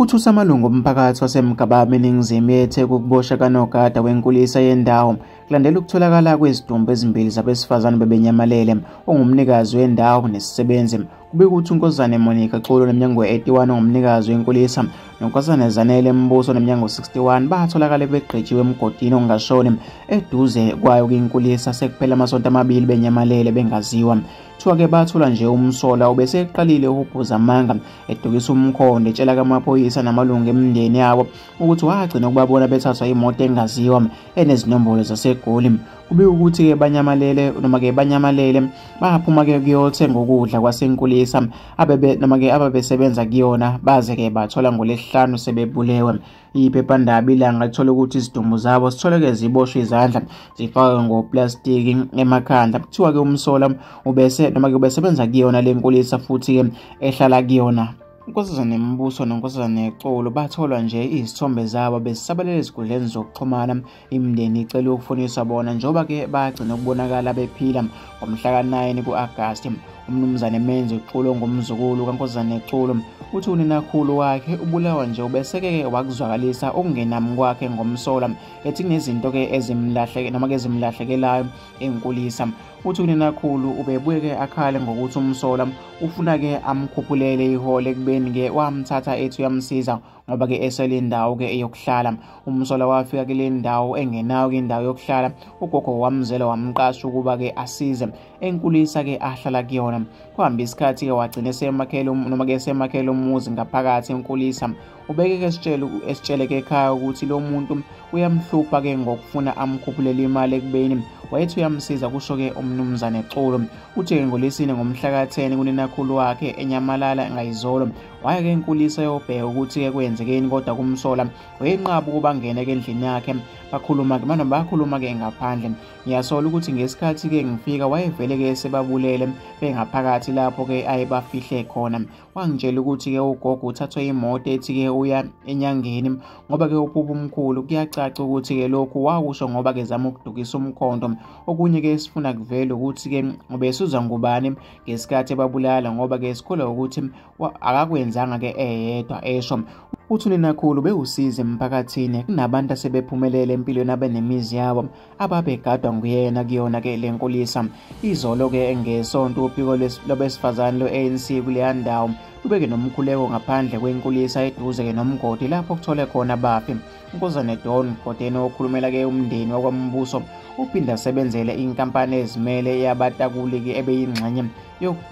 Kuthusa amalungu omphakathi wasemgabane eningizimu yeTheku ukuboshwa kanogada wenkulisa yendawo. Kulandela ukutholakala kwezidumbu ezimbili zabesifazane bebenyamalele ongumnikazi wendawo nesisebenzi. Kubika ukuthi unkosazane Monica Xulo neminyaka we-81 ongumnikazi wenkulisa nonkosazane Zanele Mbuso neminyaka u-61 batholakala begqitshiwe emgodini ongashoni eduze kwayo kwinkulisa sekuphela amasonto amabili benyamalele bengaziwa. Kuthiwa-ke bathola nje umsola ubeseqalile ukubhuza amanga edukisa umkhondo etshela kamaphoyisa namalungu emindeni yabo ukuthi wagcina ukubabona bethathwa imoto engaziwa enezinombolo zasegoli kubika ukuthi-ke banyamalele noma-ke banyamalele baphuma-ke kuyothenga ukudla kwasenkulisa noma-ke ababesebenza kuyona baze-ke bathola ngolesihlanu sebebulewe. Iphephandaba ilanga lithola ukuthi izidumbu zabo zitholeke ziboshwe izandla zifakwe ngoplastiki emakhanda. Kuthiwa-ke umsola ubese noma-ke ubesebenza kuyona le nkulisa futhi-ke ehlala kuyona. Unkosazane mbuso nonkosazane xolo batholwa nje izithombe zabo bezisabalele ezinkundleni zokuxhumana. Imindeni icela ukufuniswa bona njengoba-ke bagcina ukubonakala bephila ngomhla ka-9 ku-agasti umnumzane menzi uxulo ngumzukulu kankosazane xulo uthi uninakhulu wakhe ubulawa nje ubeseke-ke wakuzwakalisa ukungenami kwakhe ngomsola ethi kunezinto-ke ezimlahleke noma-ke ezimlahlekelayo enkulisa uthi uninakhulu ubebuye-ke akhale ngokuthi umsola ufuna-ke amkhuphulele ihole ekubeni-ke wamthatha ethi uyamsiza ngoba-ke esele ndawo-ke eyokuhlala. Umsola wafika kule ndawo engenayo indawo yokuhlala ugogo wamzela wamqasha ukuba-ke asize. Enkulisa-ke ahlala kuyona. Kuhamba isikhathi-ke wagcina esemakhele noma-ke esemakhele umuzi ngaphakathi enkulisa. Ubeke-ke esitshele-ke ekhaya ukuthi lo muntu uyamhlupha-ke ngokufuna amkhuphulele imali ekubeni. Wayethi uyamsiza kusho-ke umnumzane xulo uthi-ke ngolesine ngomhla ka-10 kuninakhulu wakhe enyamalala ngayizolo waya-ke enkulisa yobheka ukuthi-ke kwenzekeni kodwa kumsola wayenqaba ukuba angene-ke endlini yakhe. Bakhuluma-ke manje bakhuluma-ke ngaphandle. Ngiyasola ukuthi ngesikhathi-ke ngifika wayevele-ke sebabulele bengaphakathi lapho-ke ayebafihle khona. Wangitshela ukuthi-ke ugogo uthathwe imoto ethi-ke uya enyangeni ngoba-ke uphupha umkhulu. Kuyacaca ukuthi-ke lokhu wakusho ngoba-ke zama ukudukisa umkhondo. Okunye-ke sifuna kuvele ukuthi-ke ubesuzwa ngubani ngesikhathi ebabulala ngoba-ke sikholwa ukuthi akakwenzanga-ke eyedwa esho uthi uninakhulu bewusize emphakathini kunabantu asebephumelele empilweni abenemizi yabo ababegadwa nguyena kuyona-ke le nkulisa. Izolo-ke ngesonto uphiko lwabesifazane lwe-anc kuleya ndawo. Lubeke nomkhuleko ngaphandle kwenkulisa eduze-ke nomgodi lapho kuthole khona abafi. Unkosazane don godeni okhulumela-ke umndeni wakwambuso uphinde asebenzele inkampani ezimele yabatakuli-ke ebeyingxenye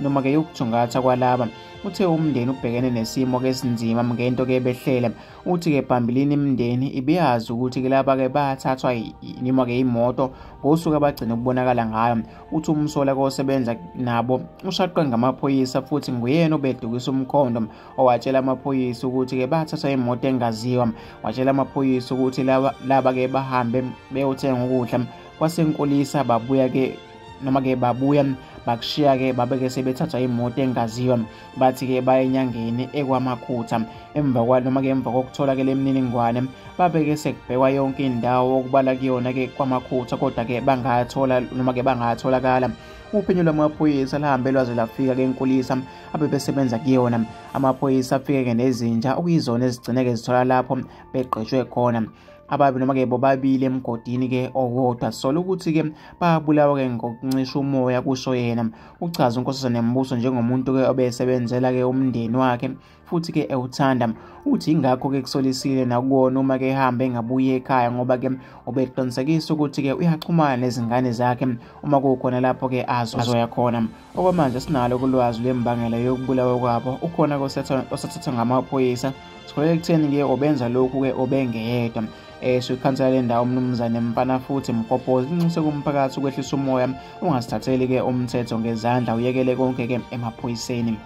noma-ke yokuthungatha kwalaba. Uthe umndeni ubhekene nesimo-ke esinzima ngento-ke ebehlele uthi-ke phambilini imindeni ibiyazi ukuthi-ke laba-ke bathathwa noma-ke imoto ngosuku abagcina ukubonakala ngayo. Uthi umsola kosebenza nabo ushaqwe ngamaphoyisa futhi nguyena obedukisa umkhondo owatshela amaphoyisa ukuthi-ke bathathwa imoto engaziwa watshela amaphoyisa ukuthi laba-ke bahambe beyothenga ukudla. Kwasenkulisa babuya-ke noma-ke babuya bakushiya-ke babeke sebethathwa imoto engaziwa. Bathi-ke baya enyangeni ekwamakhutha. Emva noma-ke emva kokuthola-ke le mniningwane babeke sekubhekwa yonke indawo okubala kuyona-ke kwamakhutha kodwa-ke bangathola noma-ke bangatholakala. Uphenyo lwamaphoyisa lahambe lwaze lafika-ke enkulisa abebesebenza kuyona. Amaphoyisa afike-ke nezinja okuyizona ezigcine-ke zithola lapho begqetshwe khona. Ababi noma-ke bobabili emgodini-ke owodwa sola ukuthi-ke babulawa-ke ngokuncisha umoya kusho yena. Uchaza unkosazane mbuso njengomuntu-ke obesebenzela-ke umndeni wakhe. Futhi-ke ewuthanda. Uthi ingakho-ke kusolisile nakuwona uma-ke ehambe engabuye ekhaya ngoba-ke ubeqinisekisa ukuthi-ke uyaxhumana nezingane zakhe uma kukhona lapho-ke azoya khona. Okwamanje sinalo kulwazi lwembangela yokubulawa kwabo. Ukhona-ke osathathwa ngamaphoyisa sikholele ekutheni-ke obenza lokhu-ke obengeyedwa. Esho ikhansela lendawo umnumzane mfana futhi mgobhozi lincise kumphakathi ukwehlisa umoya ungasithatheli-ke umthetho ngezandla uyekele konke-ke emaphoyiseni.